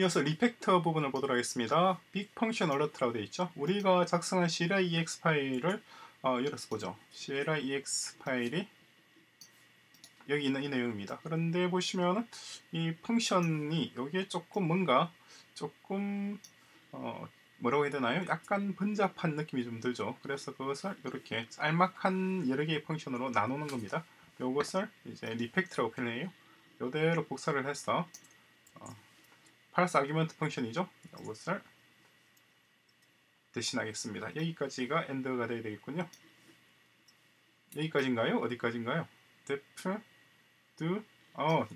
이어서 refactor 부분을 보도록 하겠습니다. Big Function Alert라고 되어 있죠. 우리가 작성한 CLI EX 파일을 어, 열어서 보죠. CLI EX 파일이 여기 있는 이 내용입니다. 그런데 보시면은 이 function이 여기에 조금 뭔가 조금 어, 뭐라고 해야 되나요? 약간 번잡한 느낌이 좀 들죠. 그래서 그것을 이렇게 짤막한 여러 개의 function으로 나누는 겁니다. 이것을 이제 refactor라고 표현해요. 이대로 복사를 해서 어, 파스 아규먼트 펑션이죠. 이것을 대신하겠습니다. 여기까지가 엔드가 되어야 되겠군요. 여기까지인가요? 어디까지인가요? def do 어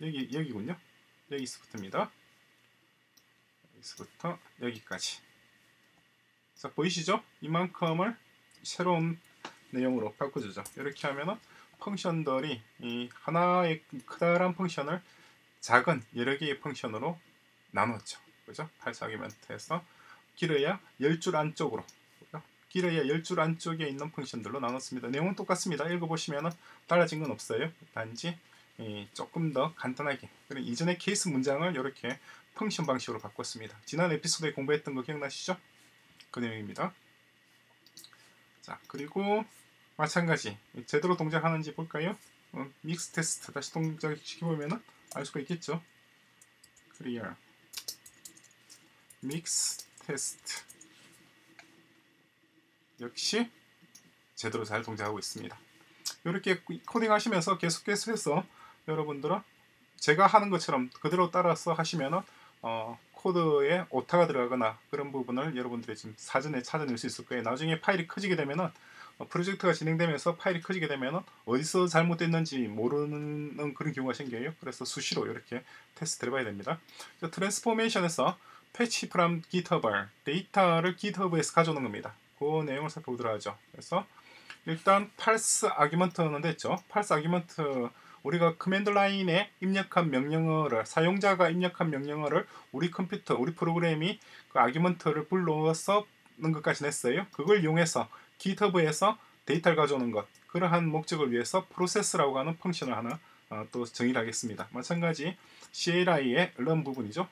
여기 여기군요. 여기서부터입니다. 여기서부터 여기까지. 자 보이시죠? 이만큼을 새로운 내용으로 바꿔주죠. 이렇게 하면은 펑션들이 이 하나의 크다란 펑션을 작은 여러 개의 펑션으로 나눴죠. 그죠? 8사기멘트에서 길어야 10줄 안쪽으로? 길어야 10줄 안쪽에 있는 펑션들로 나눴습니다. 내용은 똑같습니다. 읽어보시면 달라진 건 없어요. 단지 조금 더 간단하게 그리고 이전의 케이스 문장을 이렇게 펑션 방식으로 바꿨습니다. 지난 에피소드에 공부했던 거 기억나시죠? 그 내용입니다. 자 그리고 마찬가지 제대로 동작하는지 볼까요? 어, 믹스 테스트 다시 동작시켜보면 알 수가 있겠죠? clear 믹스 테스트 역시 제대로 잘 동작하고 있습니다. 이렇게 코딩 하시면서 계속해서 여러분들은 제가 하는 것처럼 그대로 따라서 하시면은 어, 코드에 오타가 들어가거나 그런 부분을 여러분들이 지금 사전에 찾아낼 수 있을 거예요. 나중에 파일이 커지게 되면은 어, 프로젝트가 진행되면서 파일이 커지게 되면은 어디서 잘못됐는지 모르는 그런 경우가 생겨요. 그래서 수시로 이렇게 테스트를 해봐야 됩니다. 트랜스포메이션에서 패치 프람 GitHub 데이터를 GitHub에서 가져오는 겁니다. 그 내용을 살펴보도록 하죠. 그래서 일단 parse argument는 됐죠. parse argument 우리가 command line에 입력한 명령어를 사용자가 입력한 명령어를 우리 컴퓨터, 우리 프로그램이 그 argument를 불러서 는 것까지 냈어요. 그걸 이용해서 GitHub에서 데이터를 가져오는 것 그러한 목적을 위해서 process라고 하는 function을 하나 어, 또 정의를 하겠습니다. 마찬가지 CLI의 run 부분이죠.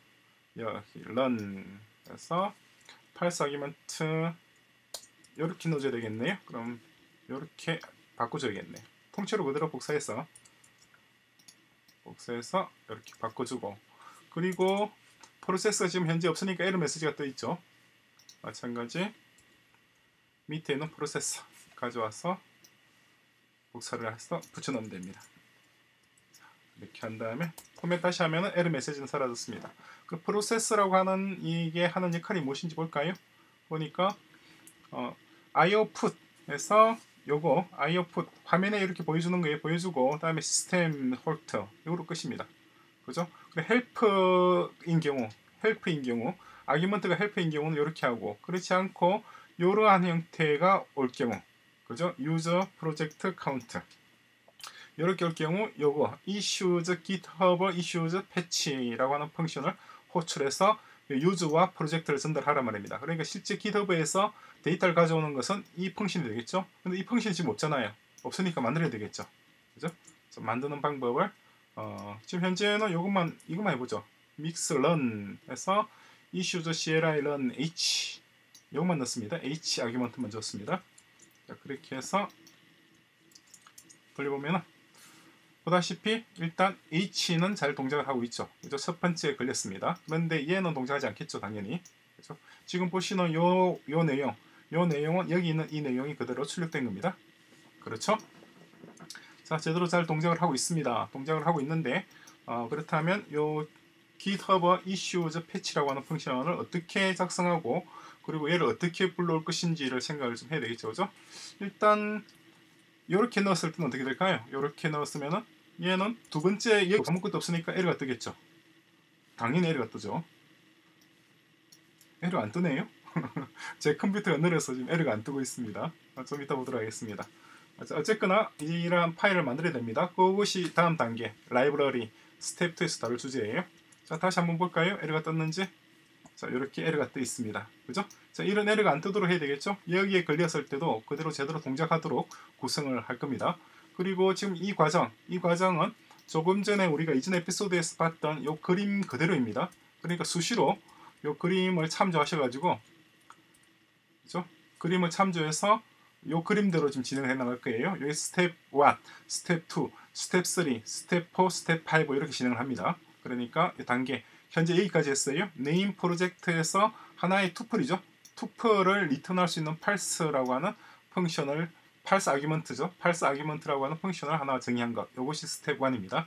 Run에서 parse argument 이렇게 넣어줘야 되겠네요. 그럼 이렇게 바꿔줘야겠네요. 통째로 그대로 복사해서 복사해서 이렇게 바꿔주고 그리고 프로세스가 지금 현재 없으니까 에러 메시지가 떠 있죠. 마찬가지 밑에 있는 프로세스 가져와서 복사를 해서 붙여넣으면 됩니다. 이렇게 한 다음에 포맷 다시 하면 에러 메시지는 사라졌습니다. 그 프로세스라고 하는 이게 하는 역할이 무엇인지 볼까요? 보니까 어, IO.puts에서 요거 IO.puts 화면에 이렇게 보여주는 거에 보여주고 그다음에 System.halt 요로 끝입니다. 그죠? 그리고 헬프인 경우 헬프인 경우 아규먼트가 헬프인 경우는 이렇게 하고 그렇지 않고 이러한 형태가 올 경우 그죠? user project count 이렇게 올 경우 요거 issues github issues fetch라고 하는 function을 호출해서 유저와 프로젝트를 전달하란 말입니다. 그러니까 실제 GitHub에서 데이터를 가져오는 것은 이 펑션이 되겠죠. 근데 이 펑션이 지금 없잖아요. 없으니까 만들어야 되겠죠. 그죠? 만드는 방법을 어, 지금 현재는 이것만 이것만 해보죠. mix run에서 issues cli run h 이것만 넣습니다. h 아규먼트만 줬습니다. 자, 그렇게 해서 돌려보면은 보다시피 일단 H는 잘 동작을 하고 있죠. 그죠? 첫 번째에 걸렸습니다. 그런데 얘는 동작하지 않겠죠, 당연히. 그죠? 지금 보시는 요, 요 내용, 요 내용은 여기 있는 이 내용이 그대로 출력된 겁니다. 그렇죠? 자, 제대로 잘 동작을 하고 있습니다. 동작을 하고 있는데, 어, 그렇다면 요 GitHub Issues Patch라고 하는 펑션을 어떻게 작성하고 그리고 얘를 어떻게 불러올 것인지를 생각을 좀 해야 되겠죠, 그죠? 일단 이렇게 넣었을 때는 어떻게 될까요? 이렇게 넣었으면은 얘는 두 번째 여기 아무것도 없으니까 에러가 뜨겠죠. 당연히 에러가 뜨죠. 에러 안 뜨네요. 제 컴퓨터가 느려서 지금 에러가 안 뜨고 있습니다. 아, 좀 이따 보도록 하겠습니다. 어쨌거나 이러한 파일을 만들어야 됩니다. 그것이 다음 단계 라이브러리 스텝 2에서 다룰 주제예요. 자 다시 한번 볼까요? 에러가 떴는지 자 이렇게 에러가 떠 있습니다. 그죠? 자 이런 에러가 안 뜨도록 해야 되겠죠? 여기에 걸렸을 때도 그대로 제대로 동작하도록 구성을 할 겁니다. 그리고 지금 이 과정, 이 과정은 조금 전에 우리가 이전 에피소드에서 봤던 이 그림 그대로입니다. 그러니까 수시로 요 그림을 참조하셔가지고 그죠? 그림을 참조해서 요 그림대로 지금 진행해 나갈 거예요. 여기 스텝 1, 스텝 2, 스텝 3, 스텝 4, 스텝 5 이렇게 진행을 합니다. 그러니까 이 단계 현재 여기까지 했어요. name project에서 하나의 tuple이죠. tuple을 return할 수 있는 parse라고 하는 function을 parse argument죠. parse argument라고 하는 function을 하나 정의한 것. 이것이 스텝 1입니다.